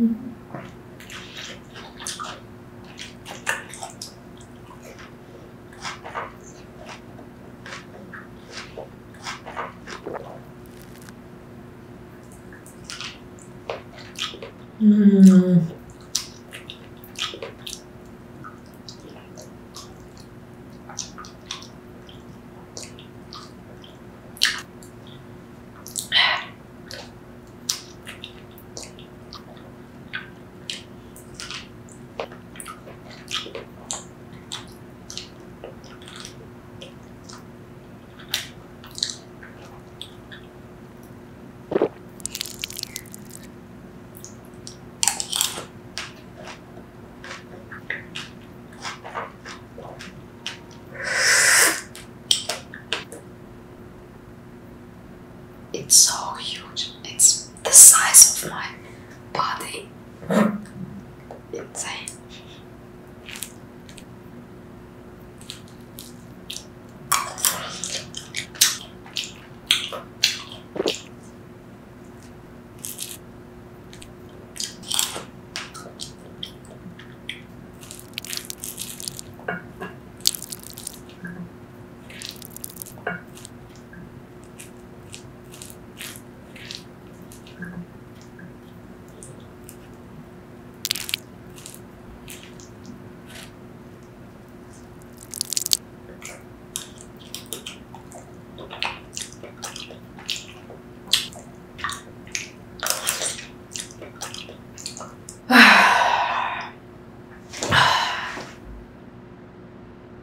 음. It's so huge. It's the size of my body. Insane.